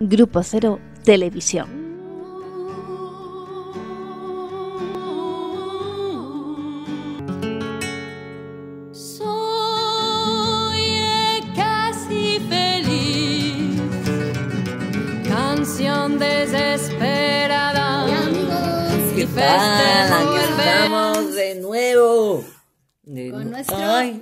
Grupo Cero Televisión. Soy casi feliz, canción desesperada. ¿Qué Y tal? festejo Aquí estamos de nuevo. Con nu- nuestro- Ay,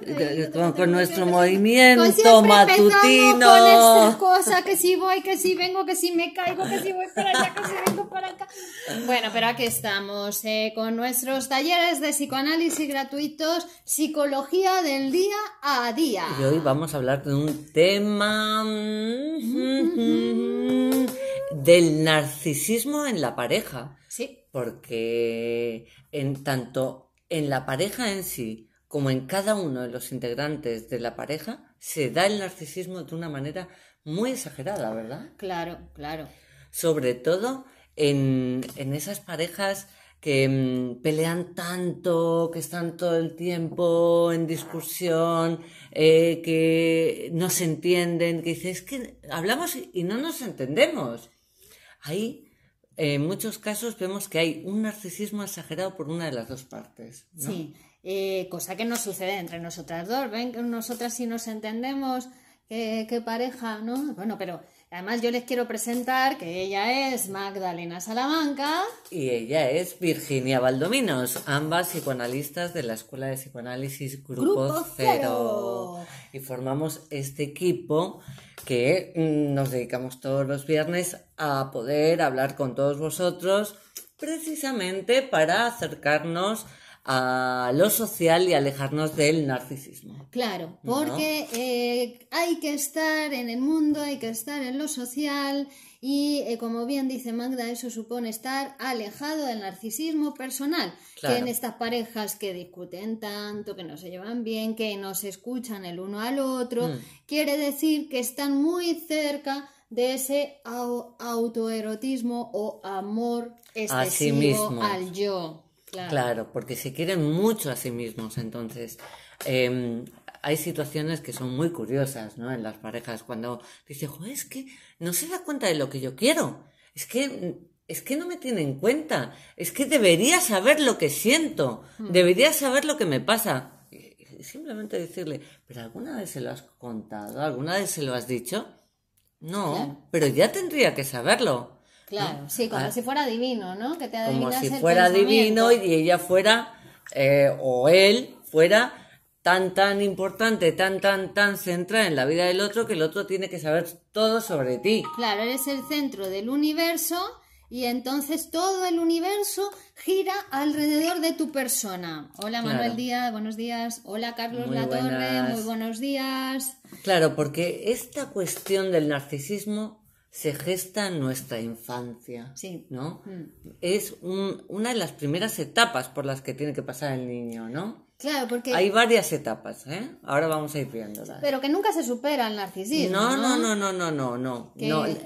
con, con nuestro movimiento empezamos matutino. Con estas cosas, que si voy, que si vengo, que si me caigo, que si voy para allá, que si vengo para acá. Bueno, pero aquí estamos eh, con nuestros talleres de psicoanálisis gratuitos, psicología del día a día. Y hoy vamos a hablar de un tema del narcisismo en la pareja. Sí, Porque en tanto en la pareja en sí como en cada uno de los integrantes de la pareja se da el narcisismo de una manera muy exagerada, ¿verdad? claro, claro. Sobre todo en, en esas parejas que mm, pelean tanto, que están todo el tiempo en discusión, eh, que no se entienden, que dices, es que hablamos y- y no nos entendemos. Ahí, en muchos casos, vemos que hay un narcisismo exagerado por una de las dos partes. ¿no? Sí, eh, cosa que no sucede entre nosotras dos. Ven, nosotras sí nos entendemos, qué, qué pareja, ¿no? Bueno, pero además yo les quiero presentar que ella es Magdalena Salamanca. Y ella es Virginia Valdominos, ambas psicoanalistas de la Escuela de Psicoanálisis Grupo, Grupo Cero. Cero. Y formamos este equipo que mm, nos dedicamos todos los viernes a poder hablar con todos vosotros precisamente para acercarnos a lo social y alejarnos del narcisismo. Claro, porque eh, hay que estar en el mundo, hay que estar en lo social y, eh, como bien dice Magda, eso supone estar alejado del narcisismo personal. Claro. Que en estas parejas que discuten tanto, que no se llevan bien, que no se escuchan el uno al otro, Mm. quiere decir que están muy cerca de ese au- autoerotismo o amor excesivo al yo. Claro. Claro, porque se quieren mucho a sí mismos. Entonces, eh, hay situaciones que son muy curiosas, ¿no? En las parejas, cuando dice, "Jo, es que no se da cuenta de lo que yo quiero. Es que, es que no me tiene en cuenta. Es que debería saber lo que siento. Debería saber lo que me pasa. Y- simplemente decirle, ¿pero alguna vez se lo has contado? ¿Alguna vez se lo has dicho? No, pero ya tendría que saberlo. Claro, sí, como Ah. si fuera divino, ¿no? Que te como si fuera divino y ella fuera, eh, o él fuera tan, tan importante, tan, tan, tan centrada en la vida del otro que el otro tiene que saber todo sobre ti. Claro, eres el centro del universo y entonces todo el universo gira alrededor de tu persona. Hola Claro. Manuel Díaz, buenos días. Hola Carlos Muy Latorre, buenas. muy buenos días. Claro, porque esta cuestión del narcisismo se gesta en nuestra infancia, Sí. ¿no? Mm. Es un- una de las primeras etapas por las que tiene que pasar el niño, ¿no? Claro, porque... Hay varias etapas, ¿eh? Ahora vamos a ir viéndolas. Pero que nunca se supera el narcisismo. No, No, no, no, no, no, no,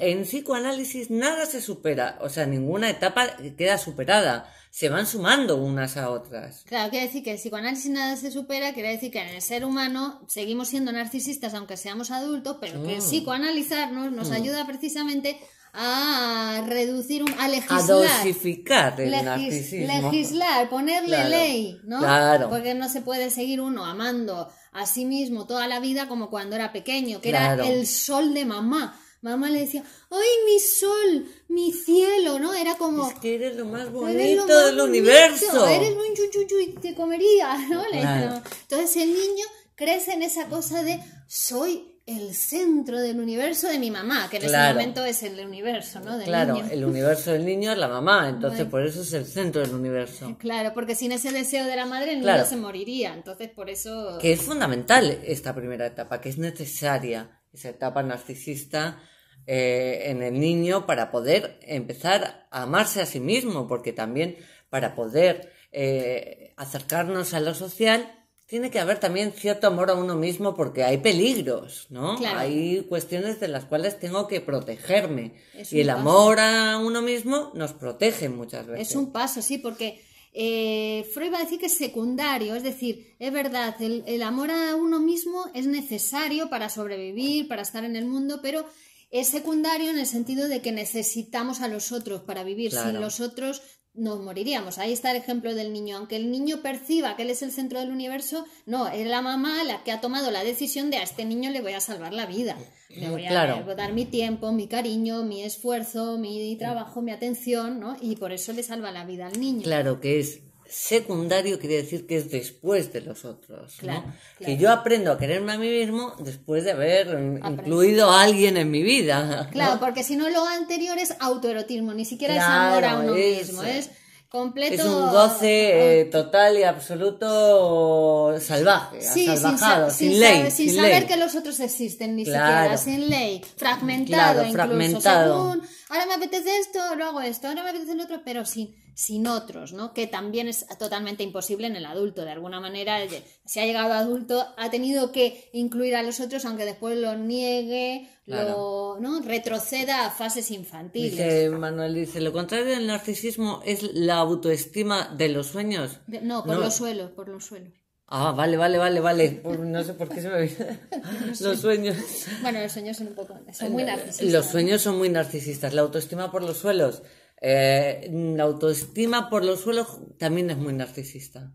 En psicoanálisis nada se supera, o sea, ninguna etapa queda superada. Se van sumando unas a otras. Claro, quiere decir que el psicoanálisis nada se supera, quiere decir que en el ser humano seguimos siendo narcisistas aunque seamos adultos, pero que el Mm. psicoanalizarnos nos ayuda precisamente a reducir, un, a A legislar. dosificar el Legis- narcisismo. legislar, ponerle Claro, ley, ¿no? claro. Porque no se puede seguir uno amando a sí mismo toda la vida como cuando era pequeño, que Claro. era el sol de mamá. Mamá le decía, ¡ay, mi sol, mi cielo! ¿No? Era como... Es que eres lo más "Eres lo bonito más del universo. Eres un chuchuchu y te comería, ¿no? Claro. Entonces el niño crece en esa cosa de soy el centro del universo de mi mamá, que en ese momento es el universo, ¿no? Del Claro, niño. el universo del niño es la mamá, entonces Bueno. por eso es el centro del universo. Claro, porque sin ese deseo de la madre el niño se moriría. Entonces, por eso. Que es fundamental esta primera etapa, que es necesaria, esa etapa narcisista eh, en el niño para poder empezar a amarse a sí mismo, porque también para poder eh, acercarnos a lo social tiene que haber también cierto amor a uno mismo porque hay peligros, ¿no? Claro. Hay cuestiones de las cuales tengo que protegerme. Es y el paso. amor a uno mismo nos protege muchas veces. Es un paso, sí, porque eh, Freud va a decir que es secundario, es decir, es verdad, el, el amor a uno mismo es necesario para sobrevivir, para estar en el mundo, pero es secundario en el sentido de que necesitamos a los otros para vivir. Sin Claro. los otros nos moriríamos. Ahí está el ejemplo del niño. Aunque el niño perciba que él es el centro del universo, no, es la mamá la que ha tomado la decisión de a este niño le voy a salvar la vida. Le voy a, Claro. dar mi tiempo, mi cariño, mi esfuerzo, mi trabajo, mi atención, ¿no? Y por eso le salva la vida al niño. Claro que es secundario, quiere decir que es después de los otros. ¿no? Claro, Que yo aprendo a quererme a mí mismo después de haber incluido a alguien en mi vida. ¿no? Claro, porque si no lo anterior es autoerotismo, ni siquiera Claro, es amor a uno es- mismo, es completo... Es un goce eh, total y absoluto salvaje, Sí, sin, salvajado, sa- sin, sin ley. saber, sin sin saber ley. que los otros existen, ni Claro. siquiera, sin ley, fragmentado incluso, fragmentado. según, ahora me apetece esto, lo hago esto, ahora me apetece lo otro, pero sin, sin otros, ¿no? Que también es totalmente imposible en el adulto, de alguna manera, eh, si ha llegado adulto, ha tenido que incluir a los otros, aunque después lo niegue, lo, ¿no? Retroceda a fases infantiles. Dice Manuel, dice, lo contrario del narcisismo es la autoestima de los sueños. De- no, por No. los suelos, por los suelos. Ah, vale, vale, vale, vale. No sé por qué se me viene los sueños. Bueno, los sueños son un poco, son muy narcisistas. Los sueños son muy narcisistas. La autoestima por los suelos. Eh, la autoestima por los suelos también es muy narcisista.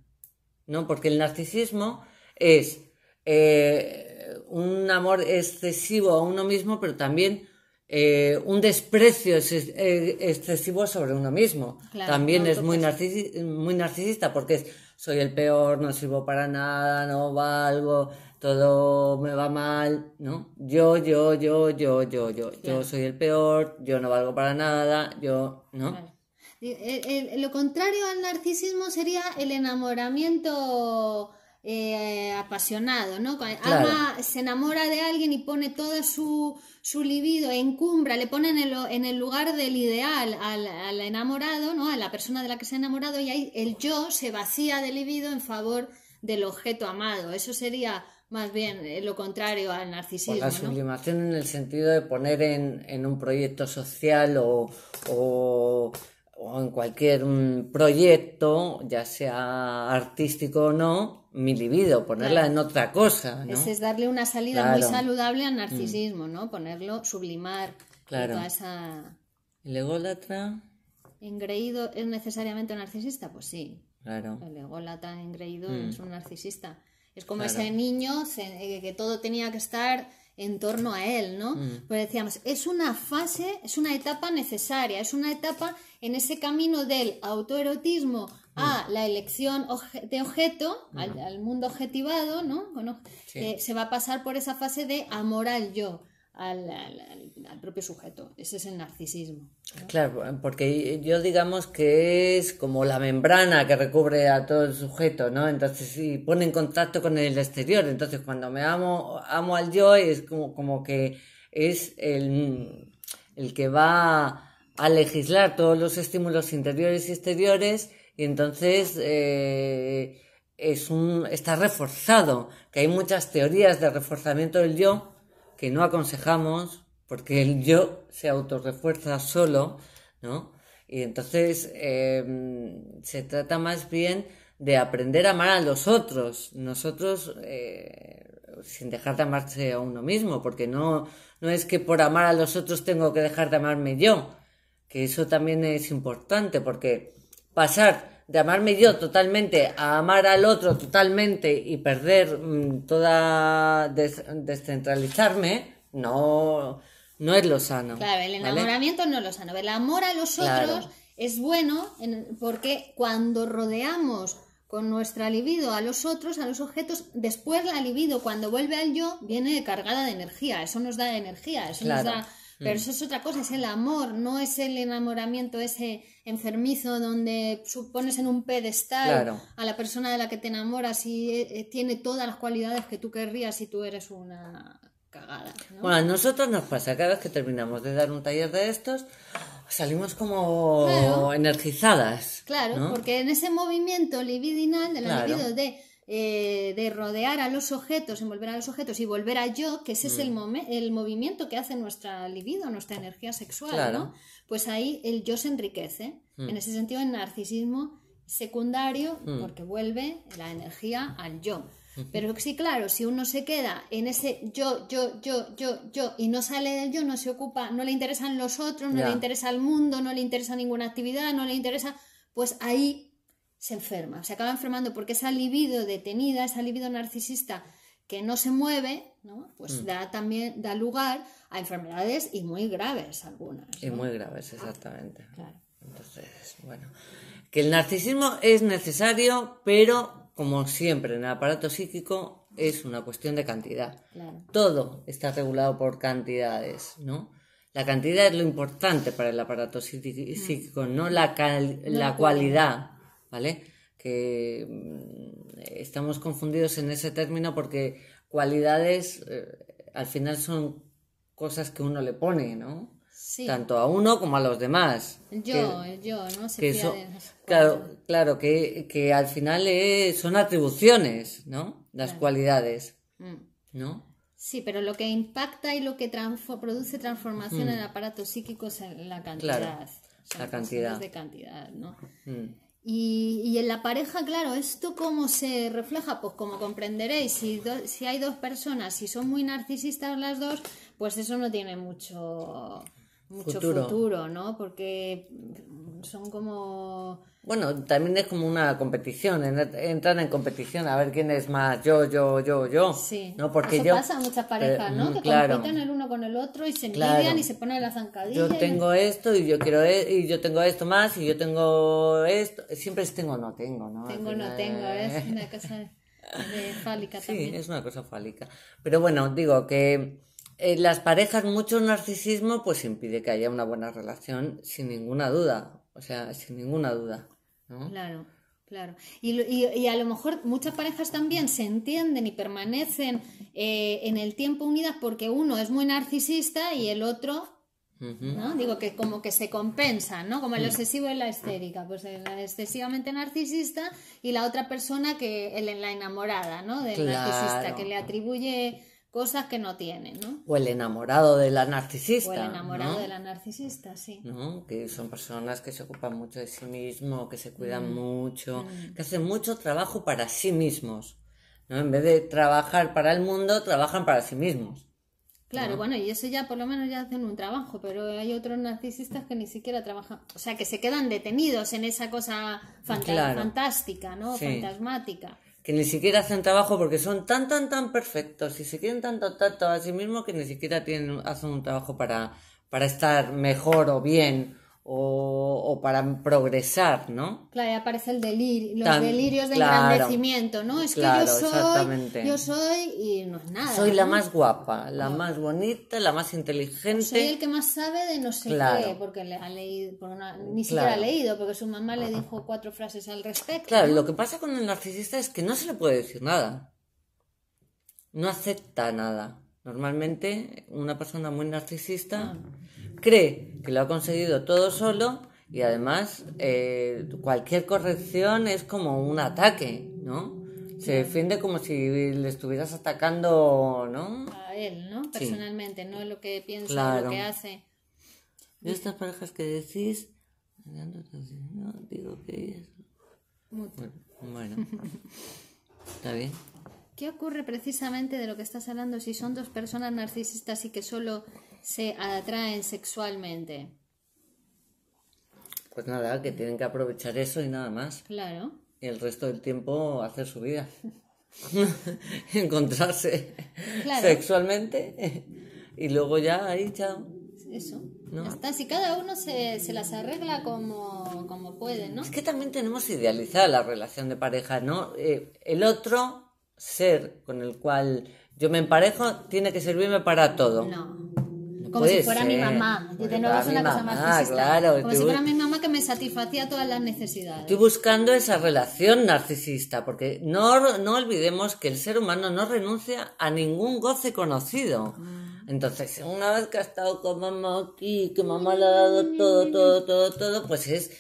¿No? Porque el narcisismo es eh, un amor excesivo a uno mismo, pero también eh, un desprecio ex- eh, excesivo sobre uno mismo. Claro, también no, es muy, narcisi- muy narcisista porque es soy el peor, no sirvo para nada, no valgo, todo me va mal, ¿no? Yo, yo, yo, yo, yo, yo, yo soy el peor, yo no valgo para nada, yo, ¿no? Claro. El- el- lo contrario al narcisismo sería el enamoramiento eh, apasionado, ¿no? Claro. se enamora de alguien y pone toda su, su libido, encumbra, le pone en el, en el lugar del ideal al, al enamorado, ¿no? A la persona de la que se ha enamorado y ahí el yo se vacía de libido en favor del objeto amado. Eso sería más bien eh, lo contrario al narcisismo, la ¿no? sublimación en el sentido de poner en, en un proyecto social o, o, o en cualquier mm, proyecto, ya sea artístico o no, mi libido, ponerla Claro. en otra cosa, ¿no? Ese es darle una salida muy saludable al narcisismo, ¿no? Ponerlo, sublimar Claro. toda esa... El ególatra, ¿Engreído es necesariamente un narcisista? Pues sí. claro. El ególatra engreído Mm. es un narcisista. Es como Claro. ese niño eh, que todo tenía que estar en torno a él, ¿no? Mm. Pues decíamos, es una fase, es una etapa necesaria, es una etapa en ese camino del autoerotismo Mm. a la elección de objeto, al, al mundo objetivado, ¿no? Bueno, Sí. eh, se va a pasar por esa fase de amor al yo, al, al- propio sujeto. Ese es el narcisismo. Claro, porque yo digamos que es como la membrana que recubre a todo el sujeto, ¿no? Entonces, si pone en contacto con el exterior, entonces cuando me amo, amo al yo es como, como que es el, el que va a legislar todos los estímulos interiores y exteriores y entonces eh, es un, está reforzado, que hay muchas teorías de reforzamiento del yo que no aconsejamos porque el yo se autorrefuerza solo, ¿no? Y entonces eh, se trata más bien de aprender a amar a los otros, nosotros eh, sin dejar de amarse a uno mismo, porque no, no es que por amar a los otros tengo que dejar de amarme yo, que eso también es importante, porque pasar de amarme yo totalmente a amar al otro totalmente y perder mm, toda des- descentralizarme, no, no es lo sano. Claro, el ¿vale? enamoramiento no lo sano. El amor a los Claro. otros es bueno en- porque cuando rodeamos con nuestra libido a los otros, a los objetos, después la libido cuando vuelve al yo viene cargada de energía. Eso nos da energía, eso nos Claro. Da... Pero eso es otra cosa, es el amor, no es el enamoramiento ese enfermizo donde pones en un pedestal Claro. a la persona de la que te enamoras y eh, eh, tiene todas las cualidades que tú querrías y tú eres una cagada. ¿no? Bueno, a nosotros nos pasa, cada vez que terminamos de dar un taller de estos, salimos como Claro. energizadas. Claro, ¿no? porque en ese movimiento libidinal, del Claro. libido de, eh, de rodear a los objetos, envolver a los objetos y volver a yo, que ese es el, Mm. el movimiento que hace nuestra libido, nuestra energía sexual, Claro. ¿no? Pues ahí el yo se enriquece. Mm. En ese sentido, el narcisismo secundario, Mm. porque vuelve la energía al yo. Pero sí, claro, si uno se queda en ese yo, yo, yo, yo, yo y no sale del yo, no se ocupa, no le interesan los otros, no le interesa el mundo, no le interesa ninguna actividad, no le interesa, pues ahí se enferma, se acaba enfermando porque esa libido detenida, esa libido narcisista que no se mueve, ¿no? Pues Mm. da también da lugar a enfermedades y muy graves algunas. Y muy graves, exactamente. Claro. Entonces, bueno, que el narcisismo es necesario, pero como siempre en el aparato psíquico es una cuestión de cantidad. Claro. Todo está regulado por cantidades, ¿no? La cantidad es lo importante para el aparato psíqui- psíquico, no la, cal- No la la cualidad, ¿vale? Que mm, estamos confundidos en ese término porque cualidades eh, al final son cosas que uno le pone, ¿no? Sí. Tanto a uno como a los demás. El Que- yo, yo, ¿no? Se que de claro, claro, que, que al final eh, son atribuciones, ¿no? Las Claro. cualidades, Mm. ¿no? Sí, pero lo que impacta y lo que transfo- produce transformación en el aparato psíquico es la cantidad. Mm. La cantidad. de cantidad, ¿no? Mm. Y, y en la pareja, claro, ¿esto cómo se refleja? Pues como comprenderéis, si, do- si hay dos personas, si son muy narcisistas las dos, pues eso no tiene mucho, mucho Futuro. futuro, ¿no? Porque son como... Bueno, también es como una competición, en- entran en competición a ver quién es más yo, yo, yo, yo. Sí, ¿no? Porque eso yo, pasa en muchas parejas, pero, ¿no? mm, Que claro. compiten el uno con el otro y se Claro. envidian y se ponen las zancadillas. Yo tengo esto y yo quiero e- y yo tengo esto más y yo tengo esto. Siempre es tengo no tengo, ¿no? Tengo, no tengo, es eh. una cosa de fálica Sí, también. es una cosa fálica. Pero bueno, digo que en las parejas mucho narcisismo pues impide que haya una buena relación sin ninguna duda. O sea, sin ninguna duda. ¿no? Claro, claro. Y, y- y a lo mejor muchas parejas también se entienden y permanecen eh, en el tiempo unidas porque uno es muy narcisista y el otro. ¿no? Digo que como que se compensan, ¿no? Mm. Como el obsesivo y la histérica, pues el excesivamente narcisista y la otra persona que el, la enamorada, ¿no? Del Claro. narcisista, que le atribuye cosas que no tiene, ¿no? O el enamorado de la narcisista. O el enamorado ¿no? de la narcisista, sí. ¿no? Que son personas que se ocupan mucho de sí mismos, que se cuidan Mm. mucho, que hacen mucho trabajo para sí mismos. ¿no? En vez de trabajar para el mundo, trabajan para sí mismos. Claro, bueno, y eso ya por lo menos ya hacen un trabajo, pero hay otros narcisistas que ni siquiera trabajan, o sea, que se quedan detenidos en esa cosa fanta- Claro. fantástica, ¿no? Sí. Fantasmática. Que ni siquiera hacen trabajo porque son tan, tan, tan perfectos y se quieren tanto, tanto a sí mismos que ni siquiera tienen, hacen un trabajo para, para estar mejor o bien o, o para progresar, ¿no? Claro, y aparece el delirio, los Tan- delirios de claro. engrandecimiento, ¿no? Es Claro, que yo soy, exactamente. yo soy y no es nada. Soy la más guapa, la más bonita, la más inteligente. Soy el que más sabe de no sé Claro. qué, porque le ha leído, ni siquiera ha leído, porque su mamá le dijo cuatro frases al respecto. Claro, lo que pasa con el narcisista es que no se le puede decir nada. No acepta nada. Normalmente una persona muy narcisista cree que lo ha conseguido todo solo y además eh, cualquier corrección es como un ataque, ¿no? Se defiende como si le estuvieras atacando, ¿no? A él, ¿no? Sí. Personalmente, no lo que piensa, Claro. lo que hace. Estas parejas que decís, no, digo que es... Mucho. Bueno, está bien. ¿Qué ocurre precisamente de lo que estás hablando si son dos personas narcisistas y que solo se atraen sexualmente? Pues nada, que tienen que aprovechar eso y nada más. Claro. Y el resto del tiempo hacer su vida. Encontrarse Claro. sexualmente y luego ya ahí, chao. Eso. ¿No? Ya está. Si cada uno se, se las arregla como, como puede, ¿no? Es que también tenemos idealizada la relación de pareja, ¿no? Eh, el otro ser con el cual yo me emparejo tiene que servirme para todo. No. Como puede si fuera mi ser. mamá. Como Y de si nuevo es mi una cosa mamá, más claro, Como si fuera mi mamá que me satisfacía todas las necesidades. Estoy buscando esa relación narcisista, porque no, no olvidemos que el ser humano no renuncia a ningún goce conocido. Entonces, una vez que ha estado con mamá aquí, que mamá le ha dado todo, todo, todo, todo, pues es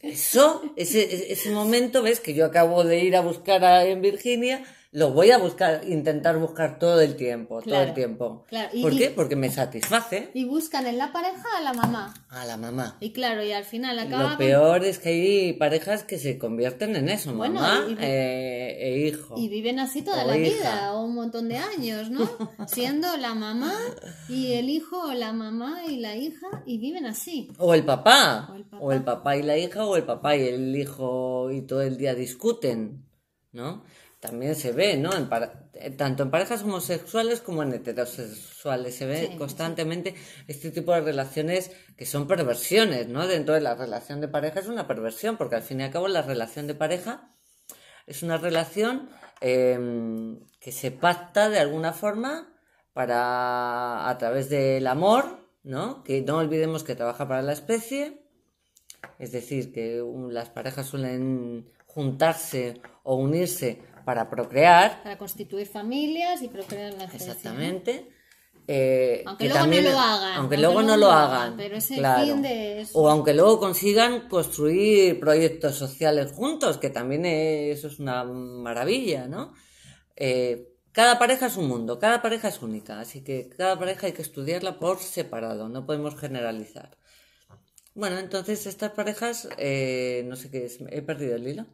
eso, ese, ese momento, ves que yo acabo de ir a buscar a- en Virginia lo voy a buscar, intentar buscar todo el tiempo, todo el tiempo. claro, ¿Por y- qué? Porque me satisface Y buscan en la pareja a la mamá. a la mamá. Y claro, y al final acaba Lo con- peor es que hay parejas que se convierten en eso, Bueno, mamá y- eh, e hijo. Y viven así toda O la hija. vida, o un montón de años, ¿no? Siendo la mamá y el hijo, o la mamá y la hija, y viven así. O el papá. O el papá. O el papá y la hija, o el papá y el hijo y todo el día discuten, ¿no? También se ve, ¿no? En para- eh, Tanto en parejas homosexuales como en heterosexuales se ve Sí, constantemente este tipo de relaciones que son perversiones, ¿no? Dentro de la relación de pareja es una perversión, porque al fin y al cabo la relación de pareja es una relación eh, que se pacta de alguna forma para a través del amor, ¿no? Que no olvidemos que trabaja para la especie, es decir, que un- las parejas suelen juntarse o unirse para procrear, Para constituir familias y procrear la exactamente. eh, Aunque que luego no lo hagan, Aunque aunque luego no luego lo no lo hagan. pero ese claro. fin de eso. O aunque luego consigan construir proyectos sociales juntos, que también es- eso es una maravilla, ¿no? Eh, cada pareja es un mundo, cada pareja es única, así que cada pareja hay que estudiarla por separado, no podemos generalizar. Bueno, entonces estas parejas, eh, no sé qué es, he perdido el hilo.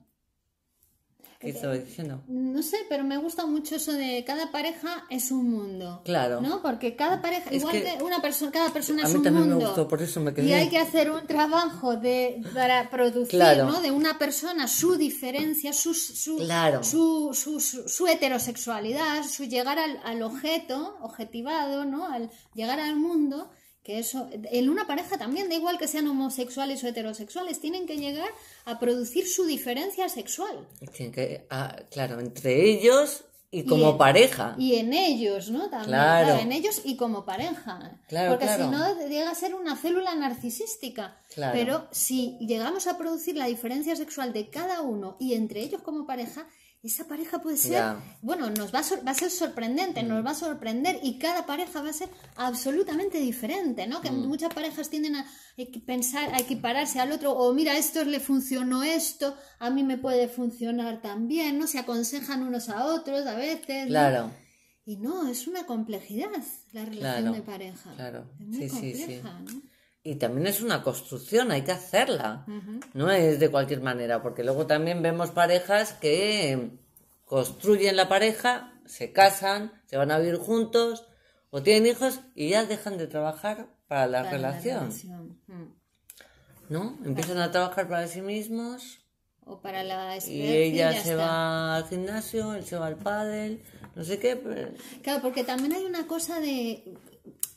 ¿Qué estaba diciendo? No sé, pero me gusta mucho eso de cada pareja es un mundo. Claro. ¿No? Porque cada pareja, Es igual que que, una persona, cada persona a es mí un también me mundo. gustó, por eso me quedé. Y hay que hacer un trabajo de para producir, Claro. ¿no? De una persona su diferencia, su, su, Claro. su, su, su- su heterosexualidad, su llegar al, al objeto, objetivado, ¿no? Al llegar al mundo, que eso, en una pareja también, da igual que sean homosexuales o heterosexuales, tienen que llegar a producir su diferencia sexual. Tienen que, ah, claro, entre ellos y como en- pareja. Y en ellos, ¿no? También, Claro. claro, en ellos y como pareja. Claro, Porque claro. si no, llega a ser una célula narcisística. Claro. Pero si llegamos a producir la diferencia sexual de cada uno y entre ellos como pareja, esa pareja puede ser, bueno, nos va a, sor- va a ser sorprendente, nos va a sorprender y cada pareja va a ser absolutamente diferente, ¿no? Mm. Que muchas parejas tienden a pensar, a equipararse al otro, o mira, esto le funcionó esto, a mí me puede funcionar también, ¿no? Se aconsejan unos a otros a veces. ¿no? Claro, Y no, es una complejidad la relación Claro, de pareja. claro. Es muy Sí, sí, sí. compleja, ¿no? Y también es una construcción, hay que hacerla. No es de cualquier manera, porque luego también vemos parejas que construyen la pareja, se casan, se van a vivir juntos o tienen hijos y ya dejan de trabajar para la Para la relación. ¿No? Empiezan a trabajar para sí mismos O para la y ella se está. va al gimnasio, él se va al pádel, no sé qué. pero- Claro, porque también hay una cosa de.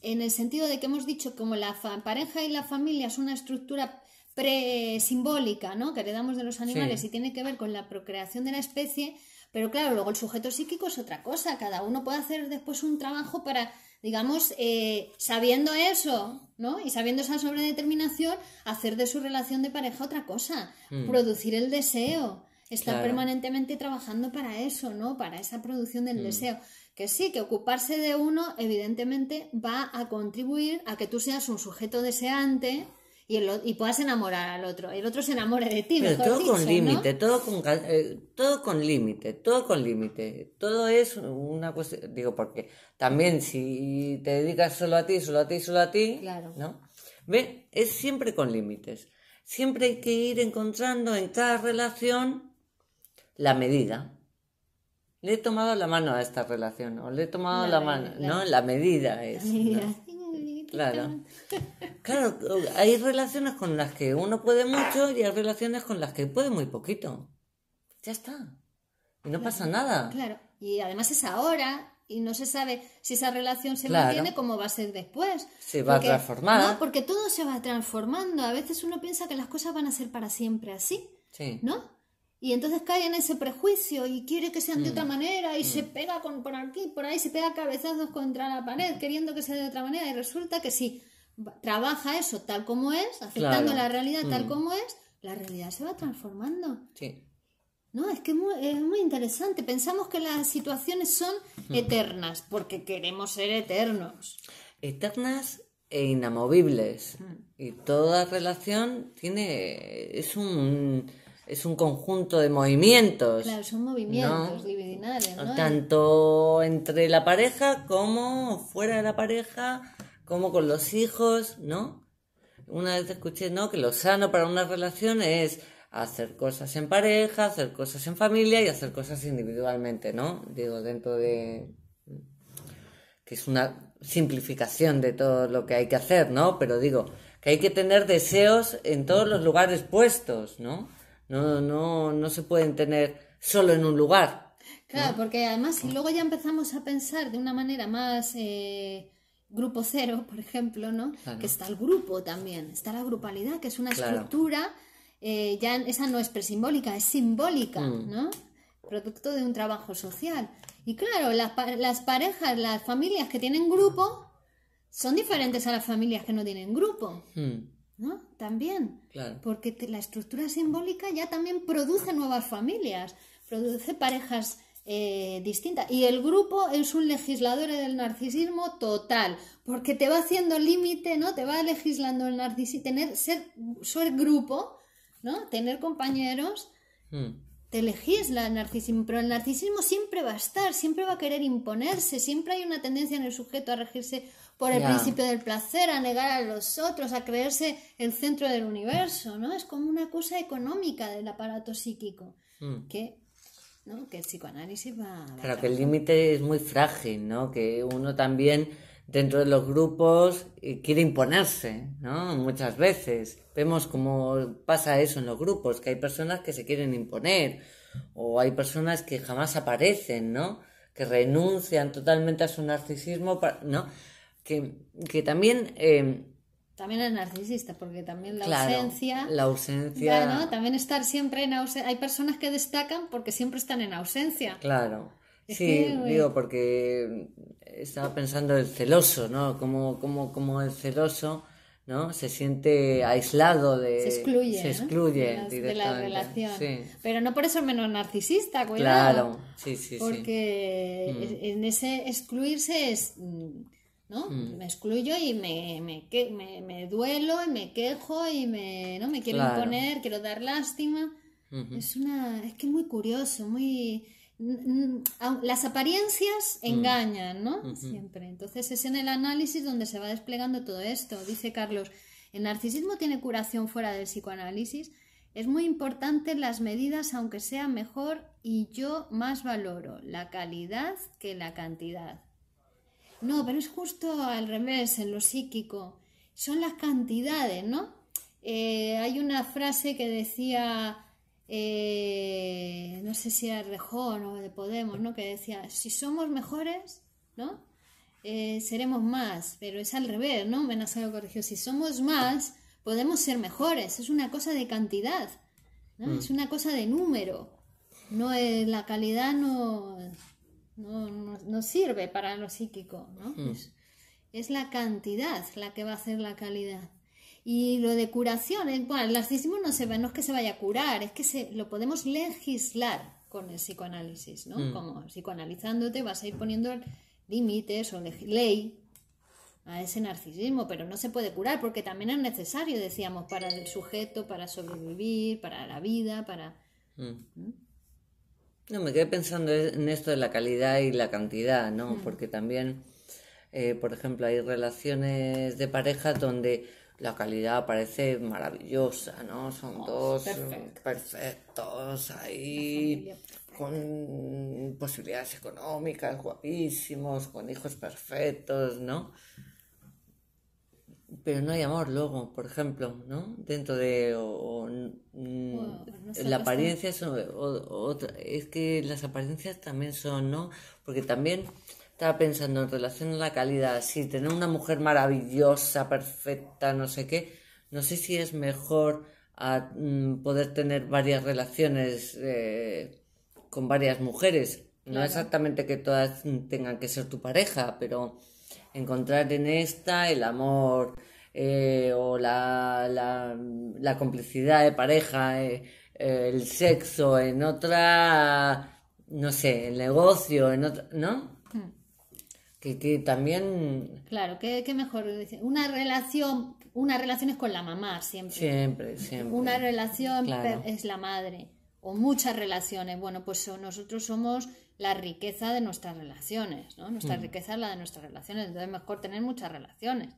En el sentido de que hemos dicho, como la pareja y la familia es una estructura pre-simbólica, ¿no? Que heredamos de los animales Sí. y tiene que ver con la procreación de la especie, pero claro, luego el sujeto psíquico es otra cosa. Cada uno puede hacer después un trabajo para, digamos, eh, sabiendo eso, ¿no? Y sabiendo esa sobredeterminación, hacer de su relación de pareja otra cosa. Producir el deseo. Claro. permanentemente trabajando para eso, ¿no? Para esa producción del deseo. Que sí, que ocuparse de uno, evidentemente, va a contribuir a que tú seas un sujeto deseante y, el y puedas enamorar al otro. Y el otro se enamore de ti, Pero mejor todo dicho, con ¿no? límite, todo con ga- eh, todo con límite, todo con límite. Todo es una cuestión, digo, porque también si te dedicas solo a ti, solo a ti, solo a ti, Claro. ¿no? Ve, es siempre con límites. Siempre hay que ir encontrando en cada relación la medida. Le he tomado la mano a esta relación, o le he tomado La la, mano, medida, ¿no? La medida es. Mira. ¿no? Claro. Claro, hay relaciones con las que uno puede mucho y hay relaciones con las que puede muy poquito. Ya está. Y no pasa nada. Claro, y además es ahora y no se sabe si esa relación se Claro. mantiene cómo va a ser después. Se va a transformar. No, porque todo se va transformando. A veces uno piensa que las cosas van a ser para siempre así, Sí. ¿no? Y entonces cae en ese prejuicio y quiere que sean de Mm. otra manera y se pega con, por aquí, por ahí, se pega cabezazos contra la pared queriendo que sea de otra manera y resulta que si trabaja eso tal como es, aceptando Claro. la realidad tal Mm. como es, la realidad se va transformando. Sí. No, es que es muy, es muy interesante. Pensamos que las situaciones son eternas porque queremos ser eternos. Eternas e inamovibles. Y toda relación tiene. es un. Es un conjunto de movimientos. Claro, son movimientos libidinales, ¿no? Tanto entre la pareja como fuera de la pareja, como con los hijos, ¿no? Una vez escuché, ¿no? Que lo sano para una relación es hacer cosas en pareja, hacer cosas en familia y hacer cosas individualmente, ¿no? Digo, dentro de... que es una simplificación de todo lo que hay que hacer, ¿no? Pero digo, que hay que tener deseos en todos los lugares puestos, ¿no? No, no, no se pueden tener solo en un lugar. Claro, porque además si luego ya empezamos a pensar de una manera más eh, grupo cero, por ejemplo, ¿no? Que está el grupo también, está la grupalidad, que es una Claro. estructura, eh, ya esa no es presimbólica, es simbólica, Mm. ¿no? Producto de un trabajo social. Y claro, las, las parejas, las familias que tienen grupo, son diferentes a las familias que no tienen grupo, Hmm, ¿no? También. claro. Porque te- la estructura simbólica ya también produce nuevas familias, produce parejas eh, distintas. Y el grupo es un legislador del narcisismo total, porque te va haciendo límite, ¿no? Te va legislando el narcisismo, tener, ser, ser grupo, ¿no? Tener compañeros, Hmm, te legisla el narcisismo, pero el narcisismo siempre va a estar, siempre va a querer imponerse, siempre hay una tendencia en el sujeto a regirse por el principio del placer, a negar a los otros, a creerse el centro del universo, ¿no? Es como una cosa económica del aparato psíquico, hmm. que, ¿no? que el psicoanálisis va, va a Claro, que el límite es muy frágil, ¿no? Que uno también dentro de los grupos eh, quiere imponerse, ¿no? Muchas veces. Vemos cómo pasa eso en los grupos, que hay personas que se quieren imponer o hay personas que jamás aparecen, ¿no? Que renuncian totalmente a su narcisismo, ¿no? Que, que también, eh, También es narcisista, porque también la claro, ausencia... la ausencia, Ya, ¿no? También estar siempre en ausencia. Hay personas que destacan porque siempre están en ausencia. Claro. Es Sí, que, digo, porque estaba pensando el celoso, ¿no? Como, como, como el celoso, ¿no? Se siente aislado de... Se excluye, Se ¿no? excluye de, las- de la relación. Sí, Pero no por eso es menos narcisista, cuidado. claro. Sí, sí, sí. Porque Mm. en ese excluirse es, mm, ¿no? Mm. Me excluyo y me, me, me, me duelo y me quejo y me, ¿no? me quiero Claro. imponer, quiero dar lástima. Es una, es que es muy curioso, muy... Las apariencias Mm. engañan, ¿no? Siempre. Entonces es en el análisis donde se va desplegando todo esto. Dice Carlos, ¿el narcisismo tiene curación fuera del psicoanálisis? Es muy importante las medidas, aunque sea mejor, y yo más valoro la calidad que la cantidad. No, pero es justo al revés en lo psíquico. Son las cantidades, ¿no? Eh, hay una frase que decía, eh, no sé si era Rejón o de Podemos, ¿no? Que decía, si somos mejores, ¿no? Eh, seremos más, pero es al revés, ¿no? Benazzo lo corrigió. Si somos más, podemos ser mejores. Es una cosa de cantidad, ¿no? Es una cosa de número. No es, la calidad no, no, no- no sirve para lo psíquico, ¿no? Es, es la cantidad la que va a hacer la calidad. Y lo de curación, eh, bueno, el narcisismo no, se va, no es que se vaya a curar, es que se, lo podemos legislar con el psicoanálisis, ¿no? Como psicoanalizándote vas a ir poniendo límites o ley a ese narcisismo, pero no se puede curar porque también es necesario, decíamos, para el sujeto, para sobrevivir, para la vida, para... Mm. No, me quedé pensando en esto de la calidad y la cantidad, Mm. ¿no? Porque también, eh, por ejemplo, hay relaciones de pareja donde la calidad parece maravillosa, ¿no? Son dos eh, perfecto. perfectos ahí, con posibilidades económicas, guapísimos, con hijos perfectos, ¿no? Pero no hay amor luego, por ejemplo, ¿no? Dentro de... o- o, mm, la apariencia es o-. Es que las apariencias también son, ¿no? Porque también estaba pensando en relación a la calidad. Si tener una mujer maravillosa, perfecta, no sé qué, no sé si es mejor a, mm, poder tener varias relaciones eh, con varias mujeres. No exactamente que todas tengan que ser tu pareja, pero encontrar en esta el amor eh, o la, la, la complicidad de pareja, eh, eh, el sexo, en otra, no sé, el negocio, en otra, ¿no? Que, que también, Claro, ¿qué, qué mejor? Una relación una relación es con la mamá siempre. Siempre, siempre. Una relación Claro. es la madre. O muchas relaciones. Bueno, pues so- nosotros somos la riqueza de nuestras relaciones, ¿no? Mm. Nuestra riqueza es la de nuestras relaciones. Entonces es mejor tener muchas relaciones.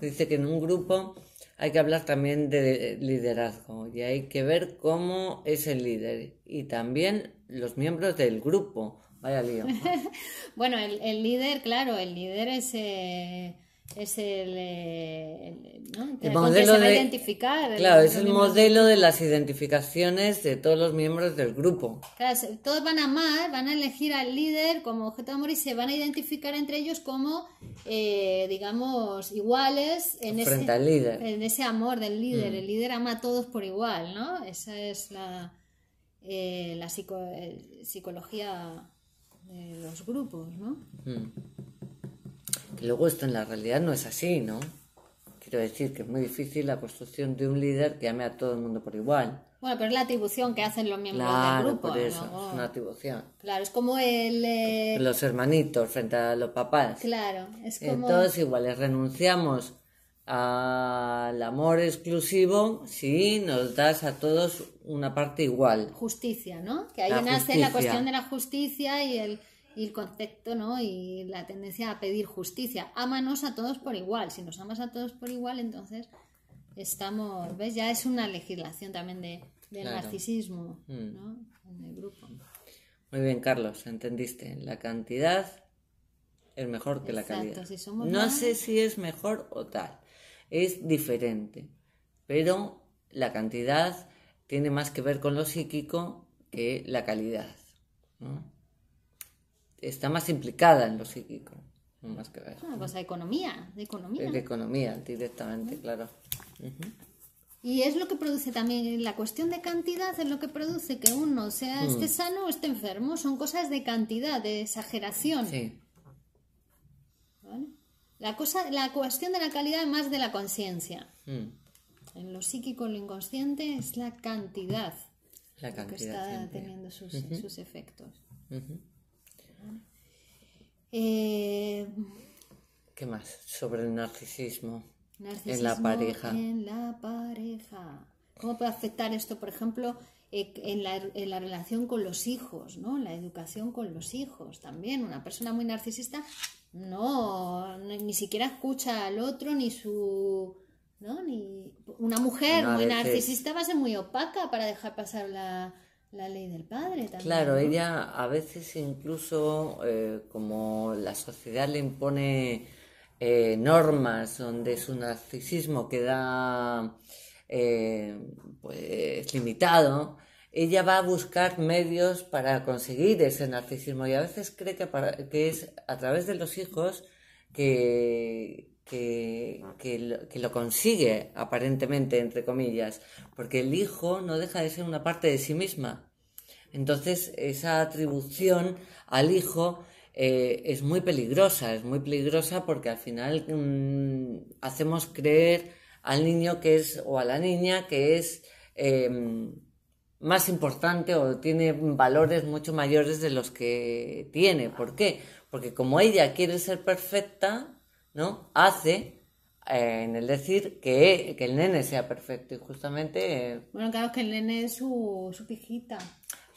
Dice que en un grupo hay que hablar también de liderazgo y hay que ver cómo es el líder y también los miembros del grupo. Vaya lío. Bueno, el, el líder, claro, el líder es, eh, es el, eh, el- ¿no? El modelo se va a de- identificar. Claro, es el modelo de las identificaciones de todos los miembros del grupo. Claro, todos van a amar, van a elegir al líder como objeto de amor y se van a identificar entre ellos como, eh, digamos, iguales en ese, Frente al líder. en ese amor del líder. Mm. El líder ama a todos por igual, ¿no? Esa es la, eh, la psico- eh, psicología de los grupos, ¿no? Mm. Que luego esto en la realidad no es así, ¿no? Quiero decir que es muy difícil la construcción de un líder que ame a todo el mundo por igual. Bueno, pero es la atribución que hacen los miembros del Claro, grupo. por eso, ¿no? es una atribución. Claro, es como el... eh, Los hermanitos frente a los papás. Claro, es como... Entonces, iguales, renunciamos al amor exclusivo si nos das a todos una parte igual. justicia, ¿no? Que ahí La nace la justicia. cuestión de la justicia y el, y el concepto, ¿no? Y la tendencia a pedir justicia. Ámanos a todos por igual. Si nos amas a todos por igual, entonces estamos, ¿ves? Ya es una legislación también de, del Claro. narcisismo, Mm. ¿no? En el grupo. Muy bien, Carlos, entendiste. La cantidad es mejor que la calidad. si somos no más- sé si es mejor o tal. Es diferente. Pero la cantidad tiene más que ver con lo psíquico que la calidad. ¿no? Está más implicada en lo psíquico. Más que ver. Es una cosa de economía, de economía. De economía directamente, claro. Y es lo que produce también, la cuestión de cantidad es lo que produce que uno sea Mm. esté sano o esté enfermo. Son cosas de cantidad, de exageración. Sí. ¿vale? La, cosa, la cuestión de la calidad es más de la conciencia. Mm. En lo psíquico, en lo inconsciente, es la cantidad La lo que cantidad. está siempre. teniendo sus, sus efectos. Eh, ¿Qué más? Sobre el narcisismo. narcisismo En la pareja. En la pareja. ¿Cómo puede afectar esto, por ejemplo, eh, en la, en la relación con los hijos, ¿no? La educación con los hijos también. Una persona muy narcisista no, ni, siquiera escucha al otro ni su... ¿no? Ni, una mujer No, muy narcisista va a ser muy opaca para dejar pasar la, la ley del padre también. Claro, ¿no? ella a veces incluso eh, como la sociedad le impone eh, normas donde su narcisismo queda eh, pues limitado, ella va a buscar medios para conseguir ese narcisismo y a veces cree que, para- que es a través de los hijos que, que, que lo, que lo consigue aparentemente, entre comillas, porque el hijo no deja de ser una parte de sí misma. Entonces, esa atribución al hijo eh, es muy peligrosa, es muy peligrosa porque al final mm, hacemos creer al niño que es, o a la niña que es eh, más importante o tiene valores mucho mayores de los que tiene. ¿Por qué? Porque como ella quiere ser perfecta, ¿no? Hace eh, en el decir que, que el nene sea perfecto y justamente... eh, Bueno, claro, que el nene es su, su pijita.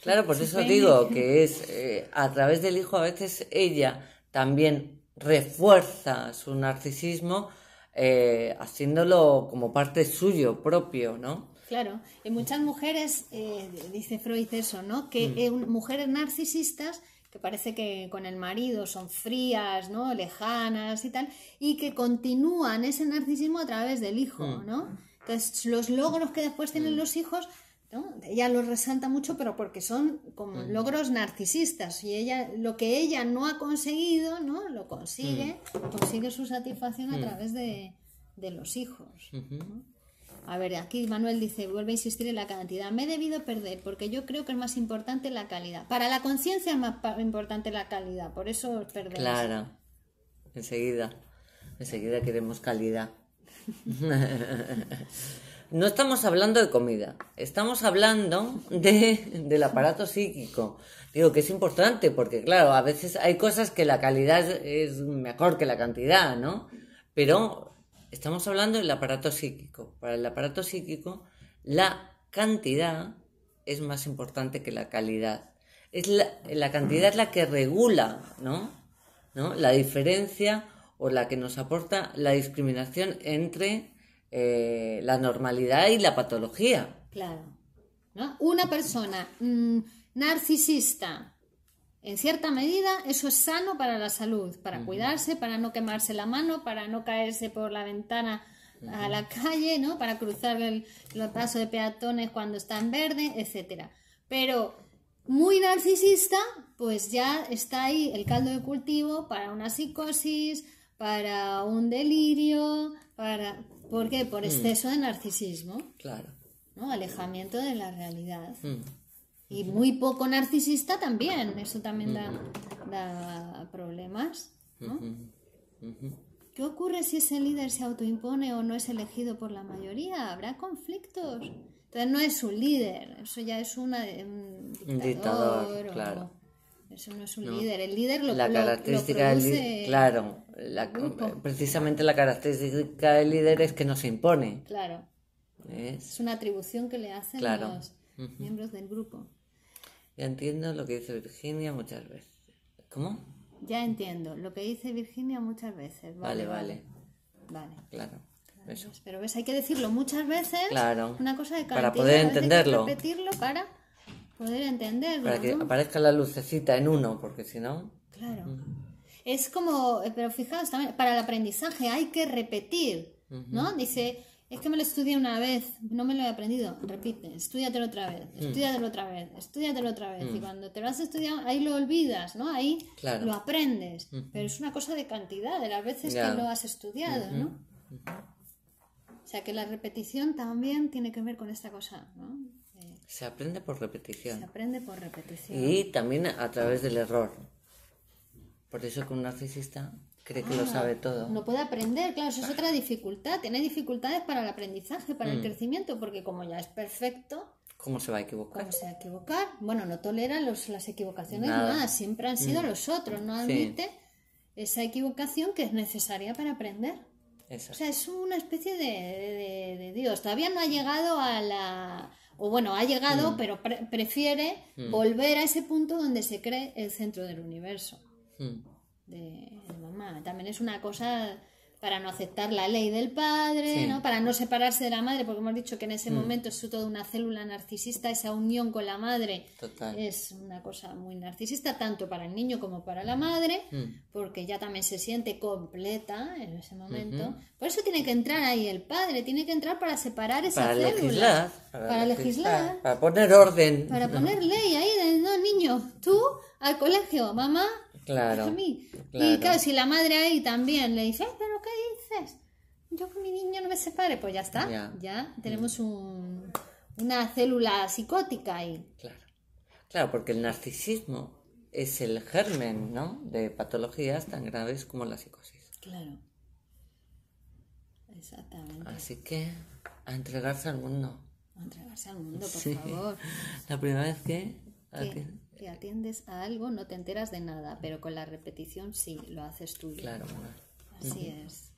Claro, por Su eso pene. digo que es eh, a través del hijo a veces ella también refuerza su narcisismo eh, haciéndolo como parte suyo propio, ¿no? Claro, y muchas mujeres, eh, dice Freud eso, ¿no? Que Mm. mujeres narcisistas que parece que con el marido son frías, ¿no? Lejanas y tal, y que continúan ese narcisismo a través del hijo, Mm. ¿no? Entonces, los logros que después tienen los hijos, ¿no? Ella los resalta mucho, pero porque son como Mm. logros narcisistas, y ella, lo que ella no ha conseguido, ¿no? Lo consigue, Mm. consigue su satisfacción a través de, de los hijos. ¿no? A ver, aquí Manuel dice, vuelve a insistir en la cantidad. Me he debido perder porque yo creo que es más importante la calidad. Para la conciencia es más importante la calidad, por eso os perdéis. Claro, enseguida, enseguida queremos calidad. No estamos hablando de comida, estamos hablando de, del aparato psíquico. Digo que es importante porque, claro, a veces hay cosas que la calidad es, es mejor que la cantidad, ¿no? Pero estamos hablando del aparato psíquico. Para el aparato psíquico, la cantidad es más importante que la calidad. Es la, cantidad es la que regula, ¿no? ¿no? La diferencia o la que nos aporta la discriminación entre eh, la normalidad y la patología. Claro. ¿no? Una persona mm, narcisista, en cierta medida, eso es sano para la salud, para cuidarse, para no quemarse la mano, para no caerse por la ventana a la calle, ¿no? Para cruzar el, el paso de peatones cuando está en verde, etcétera. Pero muy narcisista, pues ya está ahí el caldo de cultivo para una psicosis, para un delirio, para ¿por qué? Por exceso de narcisismo, Claro. ¿no? Alejamiento de la realidad. Mm. Y muy poco narcisista también, eso también da, da problemas, ¿no? ¿Qué ocurre si ese líder se autoimpone o no es elegido por la mayoría? Habrá conflictos. Entonces no es un líder, eso ya es una, un dictador. dictador, o- claro. Eso no es un líder. El líder lo, la lo- lo característica del produce líder, claro, la- grupo. precisamente la característica del líder es que no se impone. Claro, ¿ves? es una atribución que le hacen Claro. los miembros del grupo. Ya entiendo lo que dice Virginia muchas veces. ¿Cómo? Ya entiendo, lo que dice Virginia muchas veces. Vale, Vale, vale, vale. claro. Eso. ¿Ves? Pero ves, hay que decirlo muchas veces. Claro. Una cosa de Para cantidad, poder veces hay que entenderlo. repetirlo para poder entenderlo. Para que ¿no? aparezca la lucecita en uno, porque si no... Claro. Es como, eh, pero fijaos también, para el aprendizaje hay que repetir, ¿no? Dice, es que me lo estudié una vez, no me lo he aprendido. Repite, estudiatelo otra vez, Mm. estudiatelo otra vez, estudiatelo otra vez. Y cuando te lo has estudiado, ahí lo olvidas, ¿no? Ahí Claro. lo aprendes. Pero es una cosa de cantidad, de las veces que lo has estudiado, ¿no? O sea que la repetición también tiene que ver con esta cosa, ¿no? Eh, Se aprende por se repetición. aprende por repetición. Y también a través del error. Por eso que un narcisista cree que lo sabe todo. Ah, No puede aprender, claro, eso es otra dificultad. Tiene dificultades para el aprendizaje, para Mm. el crecimiento, porque como ya es perfecto, ¿Cómo se va a equivocar? ¿cómo se va a equivocar? Bueno, no tolera los, las equivocaciones Nada. Mm. nada, siempre han sido los otros, no admite esa equivocación que es necesaria para aprender. O sea, es una especie de, de- de Dios. Todavía no ha llegado a la... O bueno, ha llegado, Mm. pero pre- prefiere volver a ese punto donde se cree el centro del universo Mm. De, de mamá. También es una cosa para no aceptar la ley del padre, Sí. Mm. ¿no? Para no separarse de la madre, porque hemos dicho que en ese momento es toda una célula narcisista, esa unión con la madre Total. es una cosa muy narcisista, tanto para el niño como para la madre, Mm. porque ya también se siente completa en ese momento. Por eso tiene que entrar ahí el padre, tiene que entrar para separar esa Para célula. legislar. Para, legislar. Para poner orden. Para poner ley ahí, de, no, niño, tú al colegio, mamá, Claro, a mí. Y claro. si la madre ahí también le dice, "Ay, pero ¿qué dices? Yo que mi niño no me separe, pues ya está. Ya. Ya, tenemos un, una célula psicótica ahí. Claro. Claro, porque el narcisismo es el germen, ¿no? De patologías tan graves como la psicosis. Claro. Exactamente. Así que a entregarse al mundo. A entregarse al mundo, por Sí. favor. La primera vez que... Que, atiendes a algo, no te enteras de nada, pero con la repetición sí, lo haces tuyo. Claro. Así es.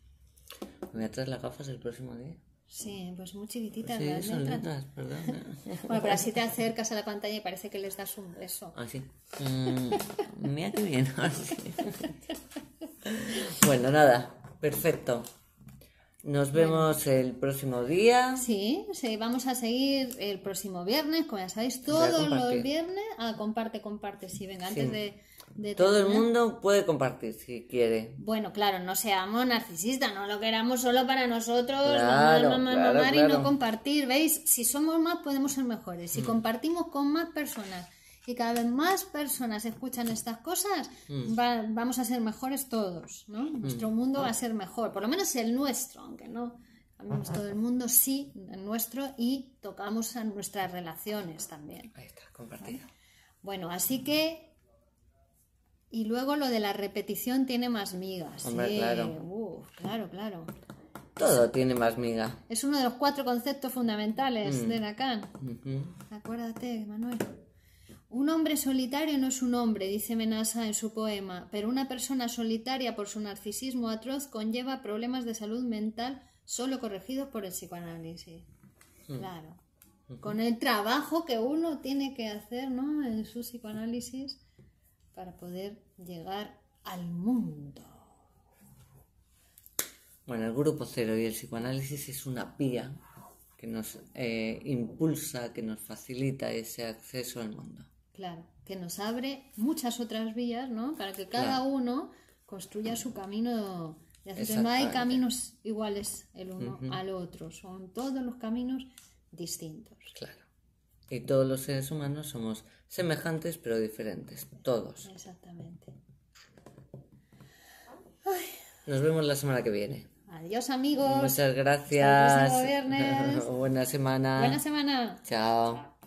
Me voy a traer las gafas el próximo día. Sí, pues muy chiquititas. Sí, son lindas, perdón. Bueno, pero así te acercas a la pantalla y parece que les das un beso. Así. Mm, mira qué bien. bueno, nada. Perfecto. Nos vemos el próximo día. Sí, sí, vamos a seguir el próximo viernes, como ya sabéis, todos los viernes. Ah, comparte, comparte, sí, venga, antes de, de Todo el mundo puede compartir si quiere. Bueno, claro, no seamos narcisistas, no lo queramos solo para nosotros, Claro, mamar, mamar, claro, mamar y no compartir. ¿Veis? Si somos más, podemos ser mejores. Mm. Si compartimos con más personas y cada vez más personas escuchan estas cosas, Mm. va- vamos a ser mejores todos, ¿no? Nuestro mundo va a ser mejor, por lo menos el nuestro, aunque no cambiemos todo el mundo, sí, el nuestro y tocamos a nuestras relaciones también. Ahí está, compartido. Bueno, así que. Y luego lo de la repetición tiene más migas. Hombre, sí. claro. Uf, claro, claro. Todo tiene más miga. Es uno de los cuatro conceptos fundamentales Mm. de Lacan. Acuérdate, Manuel. Un hombre solitario no es un hombre, dice Menasa en su poema, pero una persona solitaria por su narcisismo atroz conlleva problemas de salud mental solo corregidos por el psicoanálisis. Claro. Con el trabajo que uno tiene que hacer ¿no? en su psicoanálisis para poder llegar al mundo. Bueno, el grupo cero y el psicoanálisis es una vía que nos eh, impulsa, que nos facilita ese acceso al mundo. Claro, que nos abre muchas otras vías, ¿no? Para que cada Claro. uno construya su camino. de. No hay caminos iguales el uno al otro, son todos los caminos distintos. Claro. Y todos los seres humanos somos semejantes pero diferentes, todos. Exactamente. Nos vemos la semana que viene. Adiós amigos. Muchas Hasta el gracias. viernes. Buena semana. Buena semana. Chao.